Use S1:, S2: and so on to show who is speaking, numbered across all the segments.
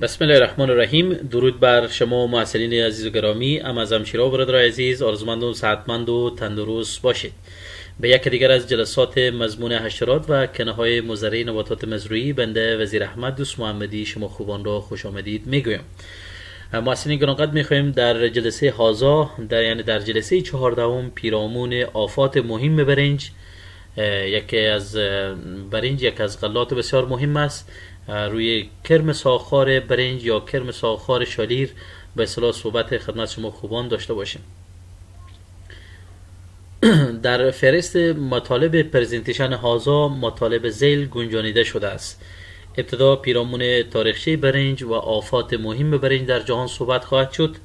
S1: بسم الله الرحمن الرحیم درود بر شما محسلین عزیز و گرامی. ام از امشیرا برادر عزیز آرزومند و صحتمند و تندرست باشید. به یک دیگر از جلسات مضمون حشرات و کنه های مزرعه نباتات مزروعی بنده وزیر احمد دوست محمدی شما خوبان را خوش آمدید می‌گویم. محسنین گرانقدر می‌خواهیم در جلسه هازا در یعنی در جلسه چهاردهم پیرامون آفات مهم برنج یکی از برنج یک از غلات بسیار مهم است. روی کرم ساخار برنج یا کرم ساخار شالیر به اصطلاح صحبت خدمت شما خوبان داشته باشیم. در فرست مطالب پرزنتیشن هازا مطالب زیل گنجانیده شده است. ابتدا پیرامون تاریخچه برنج و آفات مهم برنج در جهان صحبت خواهد شد.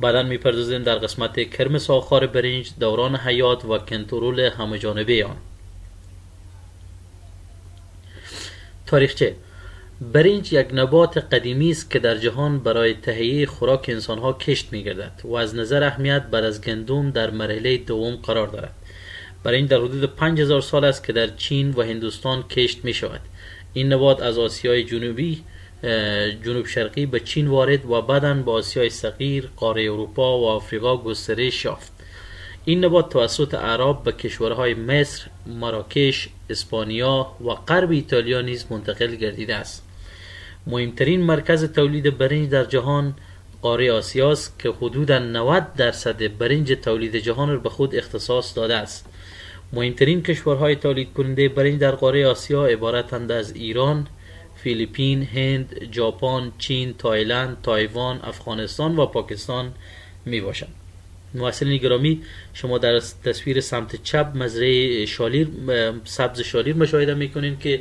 S1: بعدا می‌پردازیم در قسمت کرم ساخار برنج دوران حیات و کنترل همه جانبه آن. تاریخچه. برنج یک نبات قدیمی است که در جهان برای تهیه خوراک انسانها کشت میگردد و از نظر اهمیت بعد از گندم در مرحله دوم قرار دارد. برنج در حدود 5000 سال است که در چین و هندوستان کشت می شود این نبات از آسیای جنوبی جنوب شرقی به چین وارد و بعدا به آسیای صغیر قاره اروپا و آفریقا گسترش یافت. این نبات توسط عرب به کشورهای مصر، مراکش، اسپانیا و غرب ایتالیا نیز منتقل گردیده است. مهمترین مرکز تولید برنج در جهان قاره آسیاست که حدود 90 درصد برنج تولید جهان را به خود اختصاص داده است. مهمترین کشورهای تولید کننده برنج در قاره آسیا عبارتند از ایران، فیلیپین، هند، ژاپن، چین، تایلند، تایوان، افغانستان و پاکستان می باشند. موصلین گرامی شما در تصویر سمت چپ مزرعه شالیر سبز شالیر مشاهده می‌کنین که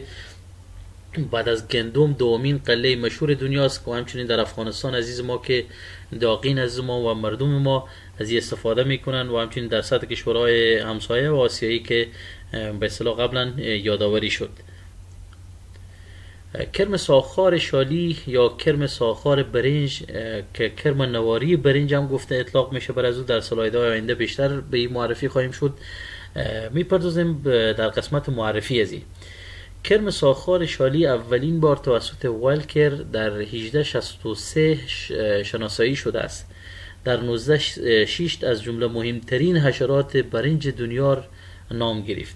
S1: بعد از گندم دومین قله مشهور دنیاست و همچنین در افغانستان عزیز ما که داقین از ما و مردم ما از این استفاده می‌کنن و همچنین در سطح کشورهای همسایه و آسیایی که به اصطلاح قبلا یادآوری شد. کرم ساخار شالی یا کرم ساخار برنج که کرم نواری برنج هم گفته اطلاق میشه بر از او در سلاید های آینده بیشتر به این معرفی خواهیم شد. می‌پردازیم در قسمت معرفی از این کرم ساخار شالی اولین بار توسط والکر در 1863 شناسایی شده است. در 1906 از جمله مهمترین حشرات برنج دنیا نام گرفت.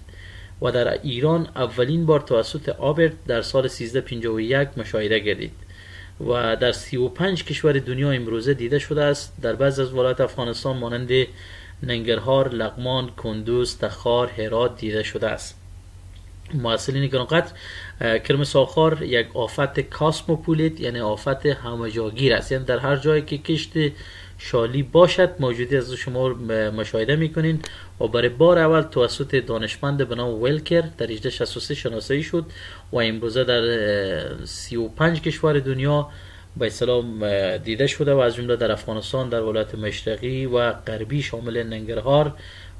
S1: و در ایران اولین بار توسط آبرت در سال 1351 مشاهده گردید و در 35 کشور دنیا امروزه دیده شده است. در بعض از ولایت افغانستان مانند ننگرهار، لغمان، کندوز، تخار، هرات دیده شده است. محصلین گرانقدر کرم ساخار یک آفت کاسموپولیت یعنی آفت همجاگیر است. یعنی در هر جایی که کشت شالی باشد. موجودی از شما مشاهده می‌کنین. و برای بار اول توسط دانشمند به نام ویلکر در 1863 شناسایی شد و امروزه در 35 کشور دنیا به اصطلاح دیده شده و از جمله در افغانستان در ولایت مشرقی و غربی شامل ننگرهار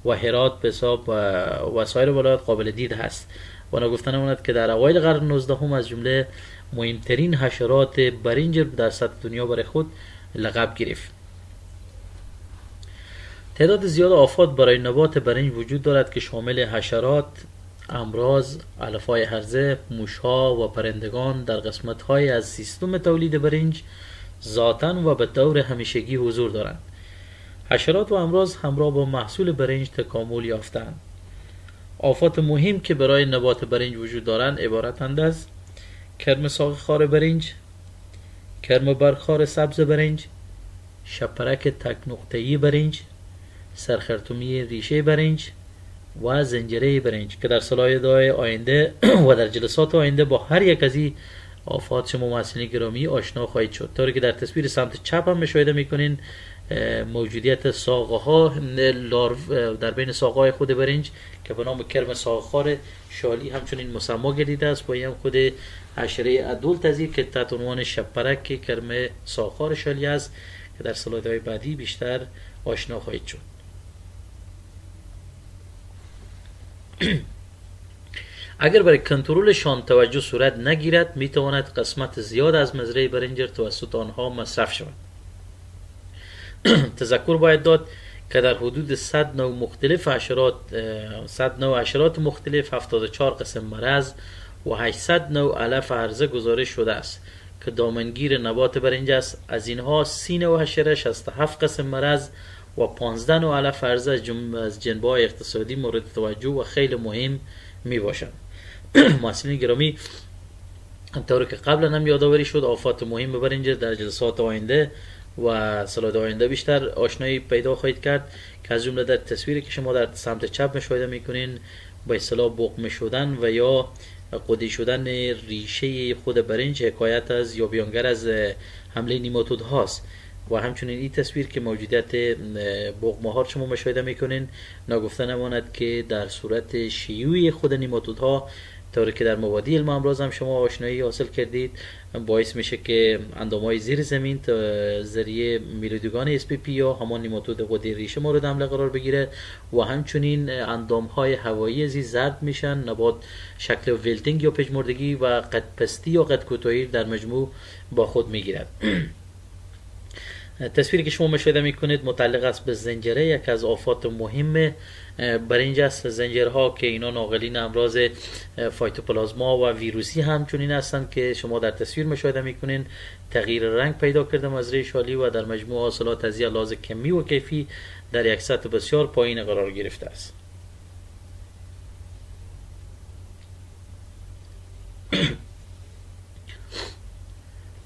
S1: و هرات به حساب و سایر ولایات قابل دید هست. و نگفتن اماند که در اوایل قرن 19 هم از جمله مهمترین حشرات برنج در سطح دنیا برای خود لقب گرفت. تعداد زیاد آفات برای نبات برنج وجود دارد که شامل حشرات، امراض، علفای هرزه، موشها و پرندگان در قسمت های از سیستم تولید برنج ذاتا و به طور همیشگی حضور دارند. حشرات و امراض همراه با محصول برنج تکامل یافتند. آفات مهم که برای نبات برنج وجود دارند عبارتند از کرم ساق خار برنج، کرم برخار سبز برنج، شپرک تک نقطه‌ای برنج، سرخرتومی ریشه برنج و زنجره برنج که در سلاید آینده و در جلسات آینده با هر یک از این آفات شما محسنی گرامی آشنا خواهید شد. طوری که در تصویر سمت چپ هم مشاهده می‌کنین موجودیت ساقه ها در بین ساقه های خود برنج که به نام کرم ساقخار شالی همچنین مسما گردیده است. با هم خود حشره ادول تزیر که تحت عنوان شپرک کرم ساقخار شالی است که در سلاید های بعدی بیشتر آشنا خواهید شد. اگر برای کنترل شان توجه صورت نگیرد می تواند قسمت زیاد از مزرعه برنجر توسط آنها مصرف شود. تذکر باید داد که در حدود 100 نوع مختلف حشرات 100 نوع حشرات مختلف 74 قسم مرض و 800 نوع علف عرضه گزارش شده است که دامنگیر نبات برنج است. از اینها سینه و حشره 67 قسم مرض و 15 نوع فرض از جنبه اقتصادی مورد توجه و خیلی مهم می باشند محصلین گرامی طور که قبلا هم یادآوری شد آفات مهم برنج در جلسات آینده و سالات آینده بیشتر آشنایی پیدا خواهید کرد که از جمله در تصویری که شما در سمت چپ مشاهده می‌کنین با اصطلاح بقمه شدن و یا قدی شدن ریشه خود برنج حکایت از یا بیانگر از حمله نیماتود هاست. و همچنین این تصویر که موجودیت بغمه شما مشاهده می‌کنین ناگفته نماند که در صورت شیوع خود نیماتود ها طوری که در مبادی علم امراض هم شما آشنایی حاصل کردید باعث میشه که اندام های زیر زمین تا ذریعه میلودگان پی یا همان نیماتود قدی ریشه مورد حمله قرار بگیره و همچنین اندام های هوایی ازی زرد میشن نبات شکل ولتینگ یا پژمردگی و قد پستی یا قد کوتاهی در مجموع با خود می‌گیرد. تصویری که شما مشاهده می‌کنید متعلق است به زنجره یک از آفات مهم. برنج است زنجرها که اینا ناقلین امراض فایتوپلازما و ویروسی همچنین هستند که شما در تصویر مشاهده می‌کنین. تغییر رنگ پیدا کرده مزرعه شالی و در مجموع حاصلات از لحاظ کمی و کیفی در یک سطح بسیار پایین قرار گرفته است.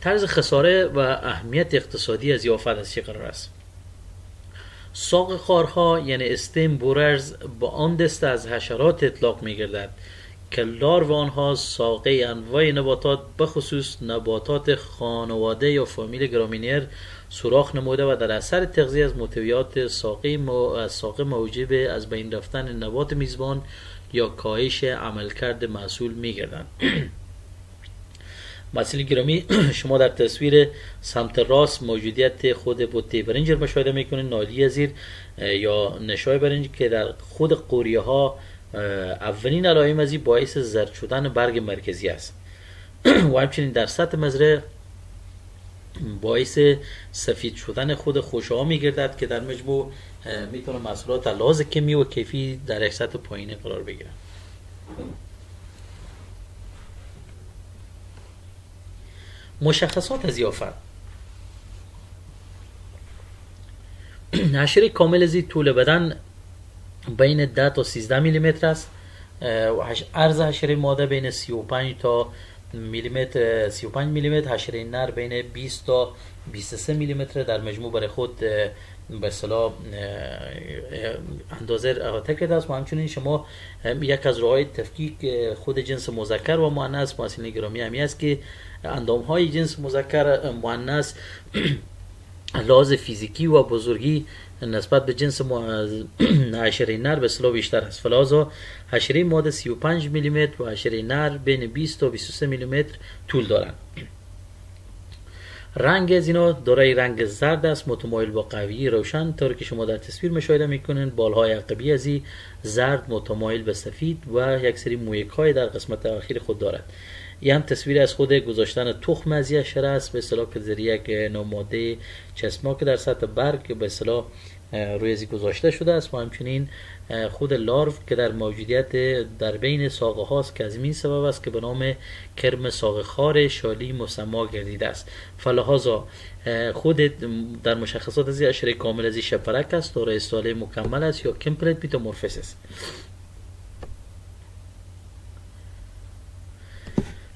S1: طرز خساره و اهمیت اقتصادی از یافت از چه قرار است؟ ساق خارها یعنی استیم بوررز با آن دسته از حشرات اطلاق می گردد که لارو آنها ساقه انواع نباتات بخصوص نباتات خانواده یا فامیل گرامینیر سوراخ نموده و در اثر تغذیه از محتویات ساقه, مو... ساقه موجب از بین رفتن نبات میزبان یا کاهش عملکرد محصول می گردند. مسئله گرامی شما در تصویر سمت راست موجودیت خود بوته برنج مشاهده می‌کنید نالی زیر یا نشای برنج که در خود قوریه ها اولین علائم از باعث زرد شدن برگ مرکزی است. و همچنین در سطح مزرعه باعث سفید شدن خود خوشها میگردد که در مجموع می‌تونه محصولات لحاظ کمی و کیفی در یک سطح پایینه قرار بگیرن مشخصات از یافت. حشره کامل زی طول بدن بین 10 تا 13 میلیمتر است. عرض حشره ماده بین 35 تا میلیمتر 35 میلیمتر. حشره نر بین 20 تا 23 میلیمتر. در مجموع برای خود به اصطلاح اندازه احاطه کرده است. و همچنین شما یک از راه تفکیک خود جنس مذکر و مؤنث محسن گرامی همی است که اندام های جنس مذکر مؤنث لحاظ فیزیکی و بزرگی نسبت به جنس حشره نر به اصطلاح بیشتر است. فلازا حشره ماده 35 میلیمتر و حشره نر بین 20 تا 23 میلیمتر طول دارند. رنگ از اینا دارای رنگ زرد است. متمایل با قوی روشن طوری که شما در تصویر مشاهده می‌کنین بالهای عقبی ازی زرد متمایل به سفید و یک سری مویک های در قسمت اخیر خود دارد. این هم تصویر از خود گذاشتن تخم ازی حشره است به اصطلاح که یک نماده چسماک در سطح برگ به اصطلاح روی گذاشته شده است. و همچنین خود لارو که در موجودیت در بین ساقه هاست که از این سبب است که به نام کرم ساقه خوار شالی مسما گردیده است. فلحاظا خود در مشخصات از حشره کامل از شپرک است دارای استحاله مکمل است یا complete metamorphosis است.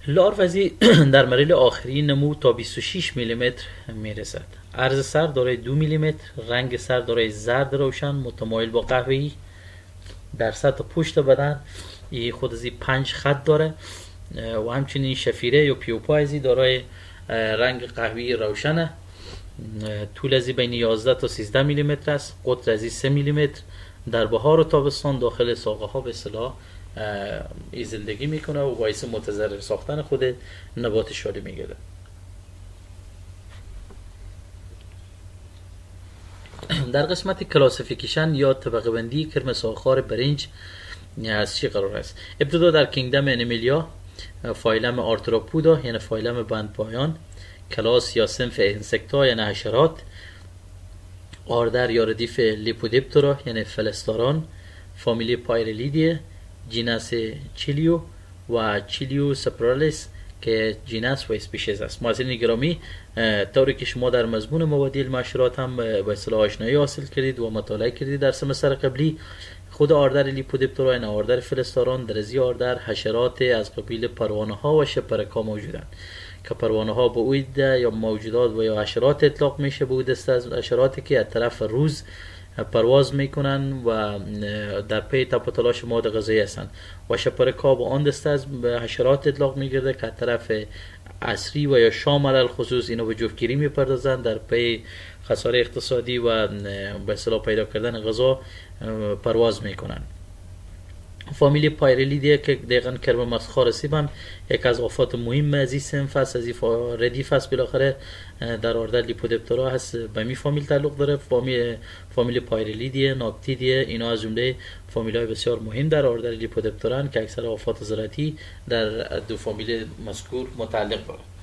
S1: لاروزی در مریل آخری نمو تا 26 میلیمتر می‌رسد. عرض سر دارای دو میلیمتر رنگ سر دارای زرد روشن متمایل با قهوه‌ای. در سطح پشت بدن ای خود ازی پنج خط داره و همچنین شفیره یا پیوپایزی دارای رنگ قهوه‌ای روشنه. طول ازی بین 11 تا 13 میلیمتر است. قطر ازی 3 میلیمتر در بهار و تابستان داخل ساقه ها به اصطلاح ای زندگی می‌کنه و باعث متضرر ساختن خود نبات شالی می‌گیره. در قسمت classification یا طبقه بندی کرم ساقه‌خوار برنج از چی قرار است؟ ابتدا در kingdom Animalia phylum Arthropoda یعنی phylum بند پایان کلاس یا صنف Insecta یعنی حشرات order یا ردیف Lepidoptera یعنی فلستاران family Pyralidae genus Chilo و Chilo suppressalis که genus و species است. معززین گرامی طوری که شما در مضمون مبادی علم الحشرات هم به اصطلاح آشنایی حاصل کردید و مطالعه کردید در سمستر قبلی. خود order Lepidoptera این order فلستاران در ازی order حشرات از قبیل پروانه ها و شپرکا موجودند. که پروانه ها به یا موجودات و یا حشرات اطلاق میشه به دست از حشراتی که از طرف روز پرواز می‌کنن و در پی تب تلاش مواد غذایی هستند و شپرکا به آن دسته از حشرات اطلاق میگرده که طرف عصری و یا شام علی الخصوص اینو به جفتگیری می‌پردازند در پی خساره اقتصادی و به اصطلاح پیدا کردن غذا پرواز می‌کنن. family Pyralidae که دقیقا کرم ساقه‌خوار هم یک از آفات مهم از این صنف است از این ردیف است بالاخره در order Lepidoptera هست. به می فامیل تعلق داره. فامیل فامیل Pyralidae Noctuidae اینا از جمله فامیل های بسیار مهم در order Lepidoptera ن که اکثر آفات زراعتی در دو فامیل مذکور متعلق داره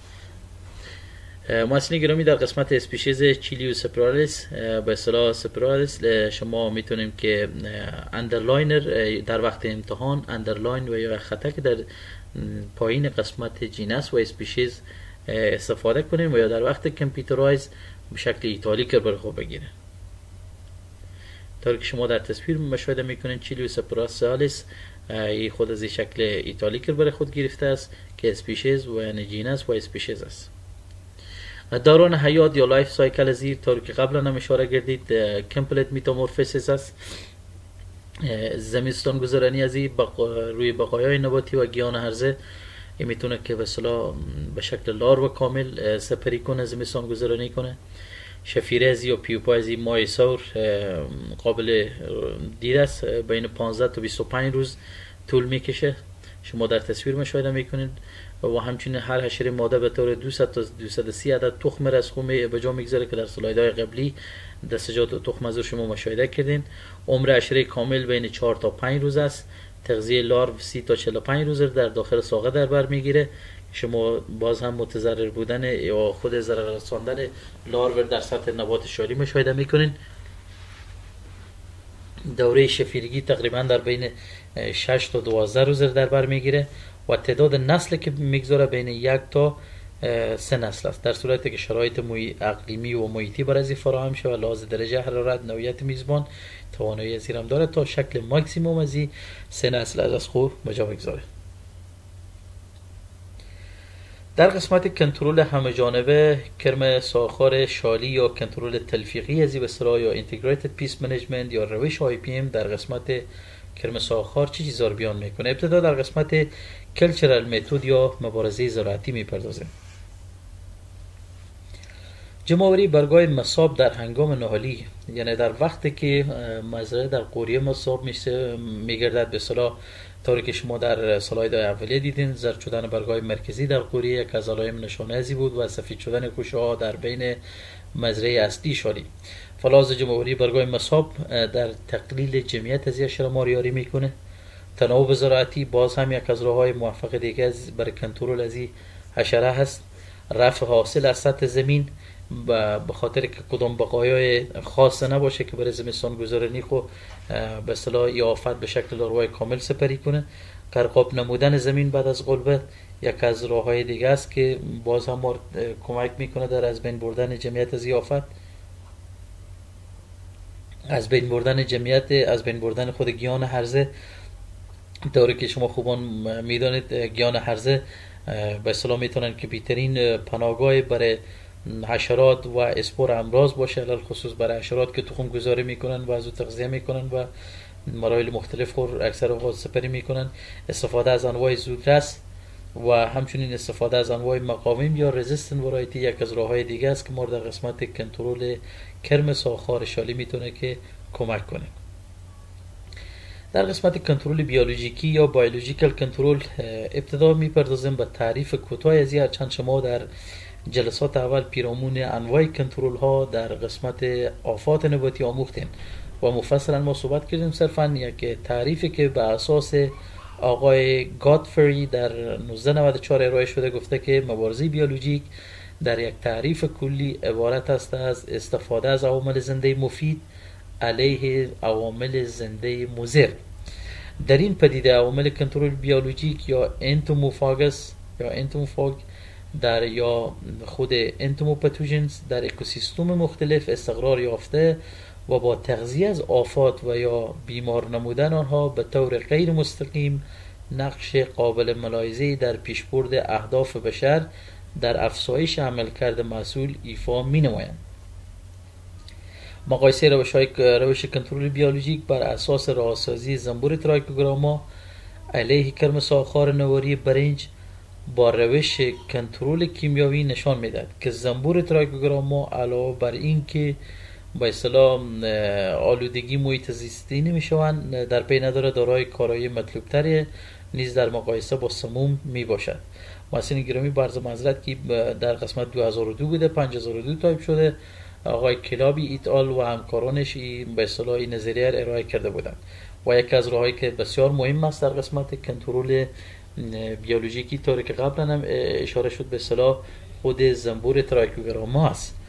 S1: محصلین گرامی در قسمت species Chilo suppressalis به اصطلاح suppressalis شما می‌تونیم که underline ر در وقت امتحان underline و یا خطک در پایین قسمت genus و species استفاده کنیم و یا در وقت computerize به شکل italic ر بر خود بگیره طور که شما در تصویر مشاهده می‌کنین Chilo suppressalis ای خود از شکل italic ر بر خود گرفته است که species و یعنی genus و species است. دوران حیات یا life cycle زیر طور که قبلا هم اشاره کردید complete metamorphosis است. زمستان گذرانی از روی بقایای نباتی و گیان هرزه این می‌تونه که به به شکل لار و کامل سپری کنه زمستان گذرانی کنه. شفیرزی یا پیوپایزی مای سور قابل دید است. بین 15 تا 25 روز طول می‌کشه. شما در تصویر مشاهده می‌کنید. و همچنین هر حشره ماده به طور 200 تا 230 عدد تخم رسخو به جا می‌گذاره که در سلایدهای قبلی دستجات تخم از شما مشاهده کردین. عمر حشره کامل بین 4 تا 5 روز است. تغذیه لارو 30 تا 45 روز در داخل ساقه در بر می‌گیره. شما باز هم متضرر بودن یا خود ضرر رساندن لارو در سطح نبات شالی مشاهده می‌کنین. دوره شفیرگی تقریبا در بین 6 تا 12 روز در بر می‌گیره. و تعداد نسل که می‌گذاره بین یک تا سه نسل است. در صورتی که شرایط موی اقلیمی و محیطی بر ازی فراهم شود. لحاظ درجه حرارت نوعیت میزبان توانایی زیرم داره تا شکل ماکسیموم از سه نسل از خود بجا بگذاره. در قسمت کنترل همه جانبه کرم ساقه‌خوار شالی یا کنترل تلفیقی ازی به یا integrated pest management یا روش IPM در قسمت کرم ساقه‌خوار چی چیزا رو بیان می‌کنه؟ ابتدا در قسمت کلچرال متد یا مبارزه زراعتی می‌پردازیم. جمعوری برگاه مصاب در هنگام نهالی یعنی در وقتی که مزرعه در قوریه مصاب میشه میگردد. به صلاح طوری که شما در سلاید اولیه دیدین زرد شدن برگاه مرکزی در قوریه یک از علائم نشانه بود و سفید شدن کوشه ها در بین مزرعه اصلی شالی فلاز جمهوری برگاه مصاب در تقلیل جمعیت از یه ماریاری می‌کنه. تناوب زراعتی باز هم یک از راه های موفق دیگه برای کنترل از حشره هست. رفع حاصل از سطح زمین به خاطر که کدام بقایای خاص نباشه که برای زمستان گذارنی خو به اصطلاح آفت به شکل لاروای کامل سپری کنه. کرقاب نمودن زمین بعد از غلبه یک از راه های دیگه است که باز هم کمک می‌کنه در از بین بردن جمعیت از آفت از بین بردن جمعیت از بین بردن خود گیان هرزه طوری که شما خوبان می‌دانید گیان هرزه به اصطلاح می‌تونن که بیترین پناهگاه برای حشرات و اسپور امراض باشه علال خصوص برای حشرات که تخم گذاری می‌کنن و از او تغذیه می‌کنن و مراحل مختلف خور اکثر اوقات سپری می‌کنن. استفاده از انواع زودرس. و همچنین استفاده از انواع مقاوم یا رزیستن ورایتی یک از راه های دیگه است که ما در قسمت کنترل کرم ساخار شالی می‌تونه که کمک کنه. در قسمت کنترل بیولوژیکی یا بیولوژیکال کنترل ابتدا می‌پردازیم به تعریف کوتاه از چند شما در جلسات اول پیرامون انواع کنترل ها در قسمت آفات نباتی آموختیم. و مفصلا ما صحبت کردیم صرفا یک تعریفی که به اساس آقای گادفری در 1994 ارائه شده گفته که مبارزه بیولوژیک در یک تعریف کلی عبارت است از استفاده از عوامل زنده مفید علیه عوامل زنده مضر. در این پدیده عوامل کنترل بیولوژیک یا انتوموفاگس یا انتوموفاگ در یا خود انتوموپتوژنز در اکوسیستم مختلف استقرار یافته و با تغذیه از آفات و یا بیمار نمودن آنها به طور غیر مستقیم نقش قابل ملاحظه در پیشبرد اهداف بشر در افزایش عملکرد مسئول ایفا می نمایند مقایسه روش, روش کنترل بیولوژیک بر اساس راهسازی زنبور ترایکوگراما علیه کرم ساخار نواری برنج با روش کنترل کیمیاوی نشان می‌داد که زنبور ترایکوگراما علاوه بر اینکه با اصطلاح آلودگی محیط زیستی نمی‌شوند. در پی نداره دارای کارایی مطلوب تری نیز در مقایسه با سموم می باشد محسن گرامی برز مزرد که در قسمت 2002 بوده 5002 تایپ شده. آقای کلابی ایتال و همکارانش به اصطلاح این نظریه ارائه کرده بودند. و یکی از راههایی که بسیار مهم است در قسمت کنترل بیولوژیکی طوری که قبلا هم اشاره شد به اصطلاح خود زنبور ترایکوگراما است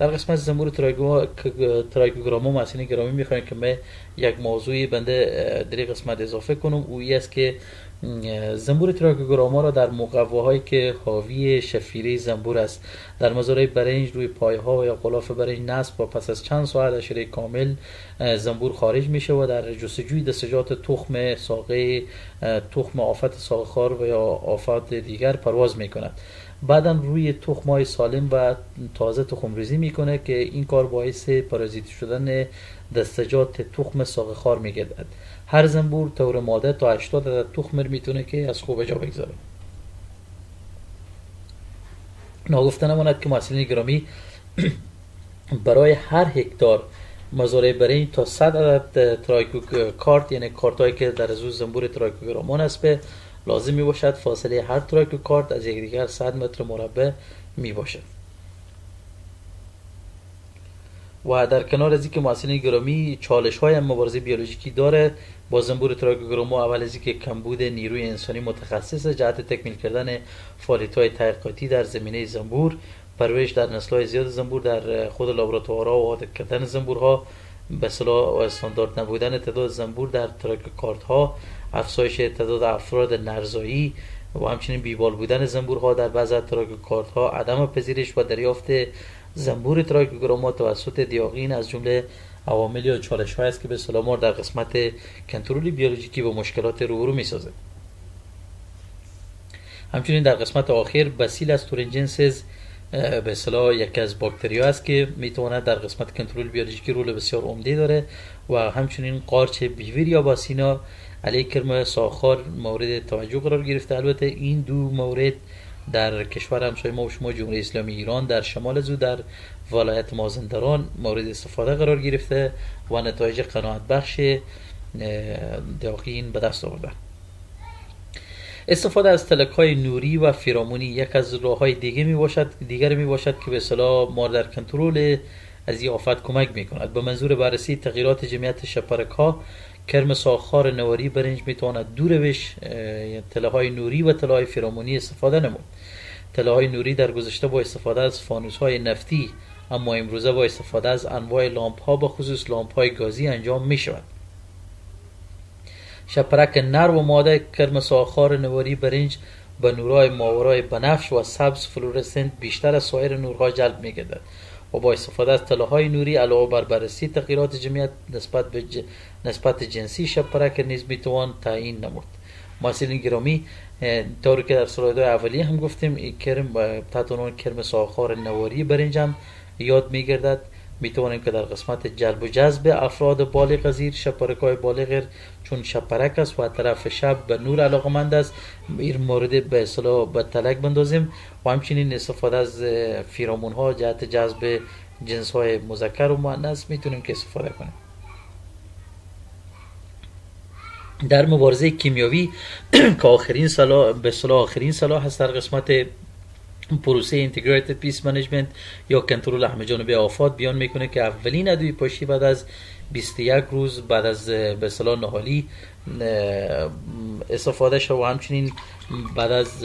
S1: در قسمت زنبور ترایکوگراما مسئله گرامی می‌خوایم که من یک موضوعی بنده در قسمت اضافه کنم. او است که زنبور تراکوگراما را در مقواهایی که حاوی شفیره زنبور است. در مزارع برنج روی پایها و یا غلاف برنج نصب و پس از چند ساعت اشره کامل زنبور خارج میشه و در جستجوی دستجات تخم ساقه تخم آفت ساقخار و یا آفات دیگر پرواز می‌کند. بعدا روی تخم های سالم و تازه تخم ریزی می‌کنه که این کار باعث پارازیتی شدن دستجات تخم ساقه‌خوار میگردد. هر زنبور طور ماده تا 80 عدد تخم می‌تونه که از خود بجا بگذاره. ناگفته نماند که محصلین گرامی برای هر هکتار مزارع برنج تا 100 عدد Tricho card یعنی کارت هایی که در از زنبور Trichogramma ن است به لازم می باشد فاصله هر Tricho card از یکدیگر 100 متر مربع می باشد و در کنار از اینکه محصلین گرامی چالش های مبارزه بیولوژیکی داره با زنبور Trichogramma اول از اینکه کمبود نیروی انسانی متخصص جهت تکمیل کردن فعالیت های تحقیقاتی در زمینه زنبور پرورش در نسل های زیاد زنبور در خود لابراتوارها و عادت کردن زنبورها به اصطلاح استاندارد نبودن تعداد زنبور در Tricho card ها افزایش تعداد افراد نرزای و همچنین بیبال بودن زنبورها در بعض Tricho card ها عدم پذیرش و دریافت زنبور تراکوگراما توسط دیاغین از جمله عوامل یا چالش است که به سلامار در قسمت کنترل بیولوژیکی با مشکلات روبرو می‌سازه همچنین در قسمت آخر بسیل از تورنجنسز به اصطلاح یکی از باکتریا است که می‌تواند در قسمت کنترل بیولوژیکی رول بسیار عمده داره و همچنین قارچ بیویر یا باسینا علیه کرم ساخار مورد توجه قرار گرفته. البته این دو مورد در کشور همسایه ما و شما جمهوری اسلامی ایران در شمال زو در ولایت مازندران مورد استفاده قرار گرفته و نتایج قناعت بخش داقین به دست آورده. استفاده از تلک های نوری و فرامونی یک از راه های دیگه می باشد دیگر می باشد که به صلاح ما در کنترل از این آفت کمک می کند. به منظور بررسی تغییرات جمعیت شپرک ها کرم ساخار نواری برنج می تواند دور بش تله های نوری و تله های فرمونی استفاده نمود. تله های نوری در گذشته با استفاده از فانوس های نفتی اما امروزه با استفاده از انواع لامپ ها به خصوص لامپ های گازی انجام می شود. شپرک نر و ماده کرم ساقه‌خوار نواری برنج به نورهای ماورای بنفش و سبز فلورسنت بیشتر از سایر نورها جلب می گردد و با استفاده از تله های نوری علاوه بر بررسی تغییرات جمعیت نسبت به نسبت جنسی شپرک نیز می‌توان تعیین نمود. محصلین گرامی طوری که در سلایدهای اولیه هم گفتیم کرم تحت عنوان کرم ساخار نواری برنجم یاد میگردد. می‌توانیم که در قسمت جلب و جذب افراد بالغ زیر شپرک های بالغ چون شپرک است و طرف شب به نور علاقمند است این مورد به اصطلاح به تلک بندازیم و همچنین استفاده از فیرامون ها جهت جذب جنس های مذکر و مؤنث می‌تونیم که استفاده کنیم. در مبارزه کیمیاوی که آخرین سلا به اصطلاح آخرین سلاح هست در قسمت پروسه integrated pest management یا کنترل همه جانبه آفات بیان می‌کنه که اولین ادویه پاشی بعد از 21 روز بعد از به اصطلاح نهالی استفاده شد و همچنین بعد از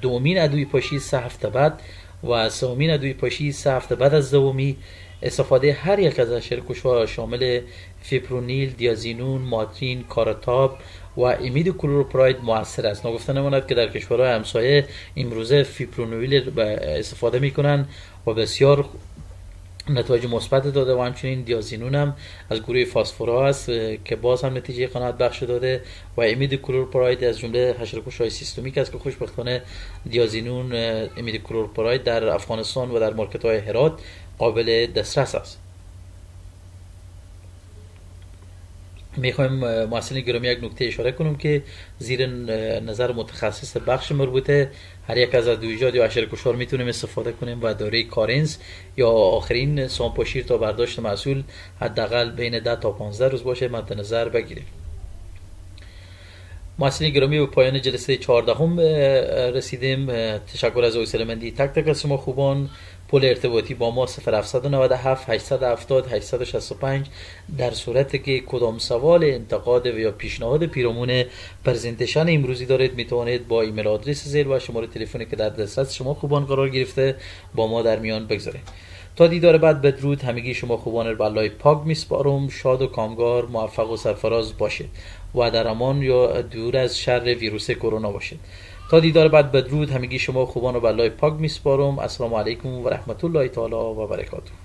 S1: دومین ادویه پاشی سه هفته بعد و سومین ادویه پاشی سه هفته بعد از دومی استفاده هر یک از حشره‌کش‌ها شامل فیپرونیل، دیازینون، ماترین، کارتاپ و ایمیداکلوپراید موثر است. ناگفته نماند که در کشورهای همسایه امروزه فیپرونیل استفاده می‌کنن و بسیار نتایج مثبت داده و همچنین دیازینون هم از گروه فاسفورا است که باز هم نتیجه قناعت بخش داده و امید کلورپراید از جمله حشرکش های سیستمیک است که خوشبختانه دیازینون امید کلورپراید در افغانستان و در مارکت های هرات قابل دسترس است. می‌خوایم محسن گرامی یک نکته اشاره کنم که زیر نظر متخصص بخش مربوطه هر یک از ادویجات یا عشر کشار می‌تونیم استفاده کنیم و داره کارنز یا آخرین سامپاشیر تا برداشت محصول حداقل بین 10 تا 15 روز باشه مد نظر بگیریم. محسن گرامی به پایان جلسه 14 هم رسیدیم. تشکر از اویسل مندی تک تک از شما خوبان. پل ارتباطی با ما 0797 870 865 در صورت که کدام سوال انتقاد و یا پیشنهاد پیرامون پرزنتشن امروزی دارید می‌توانید با ایمیل آدرس زیر و شماره تلفنی که در دسترس شما خوبان قرار گرفته با ما در میان بگذارید. تا دیدار بعد بدرود. همگی شما خوبان رو بالای پاک میسپارم. شاد و کامگار موفق و سرفراز باشید. و در امان یا دور از شر ویروس کرونا باشید. تا دیدار بعد بدرود. همگی شما خوبان و بلای پاک میسپارم. السلام علیکم و رحمت الله تعالی و برکاته.